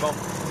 level.